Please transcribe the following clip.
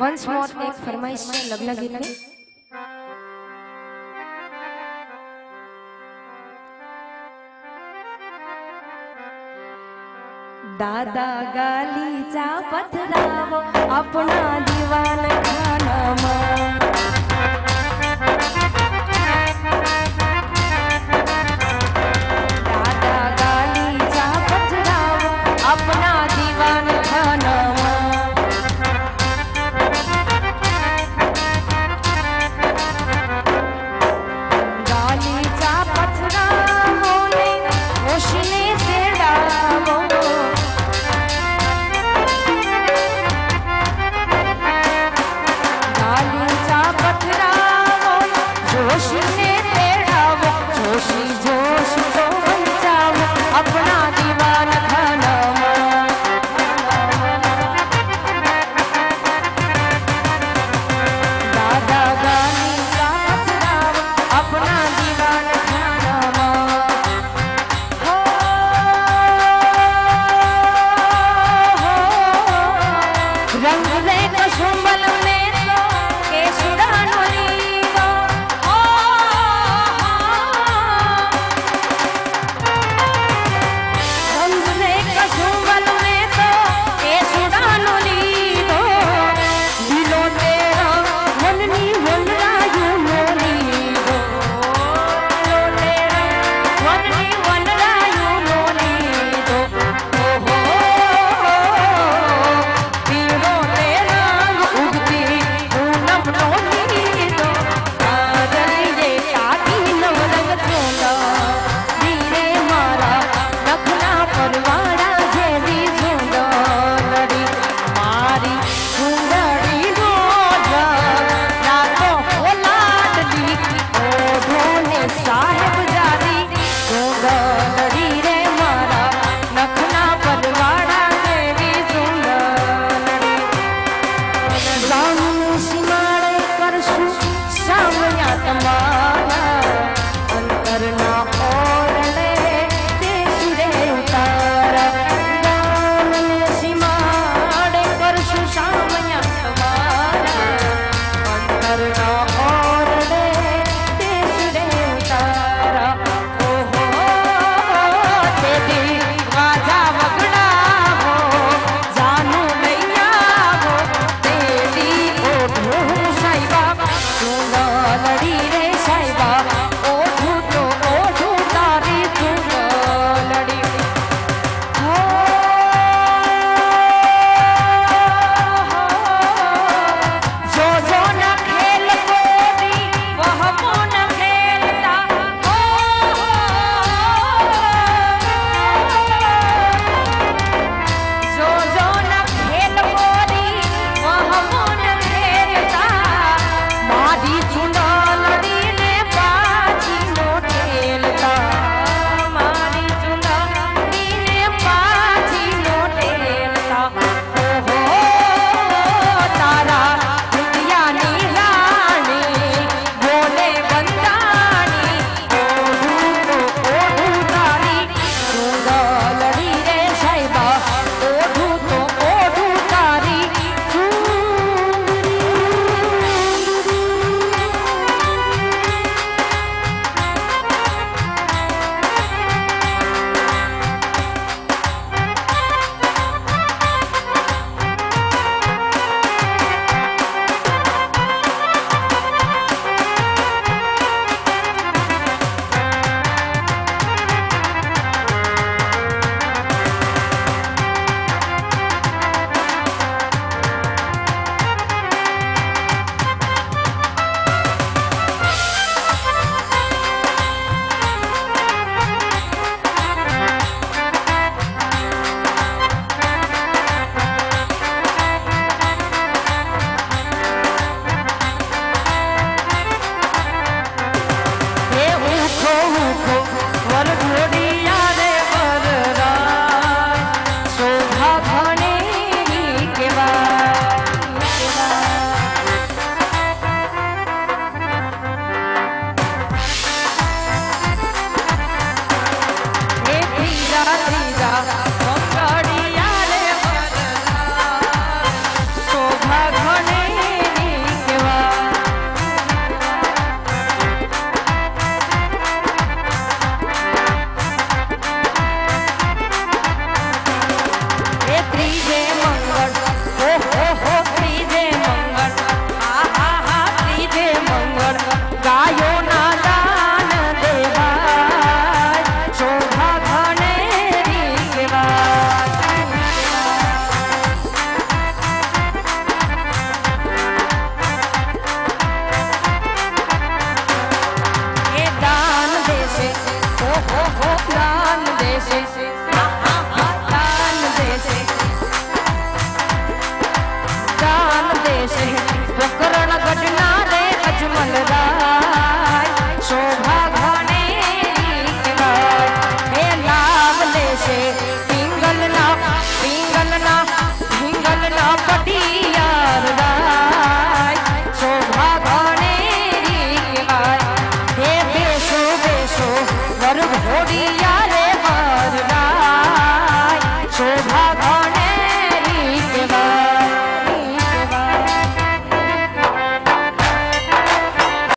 once more एक फरमाइश लग्न गीतની दादा गालीचा पथराव आपणा दिवान खानामा दादा आत्मा પિંગલના પિંગલના પિંગલના પટિયાર રાય શોભા ઘણે કહેવાય હે બેસો બેસો વર ઘોડિયા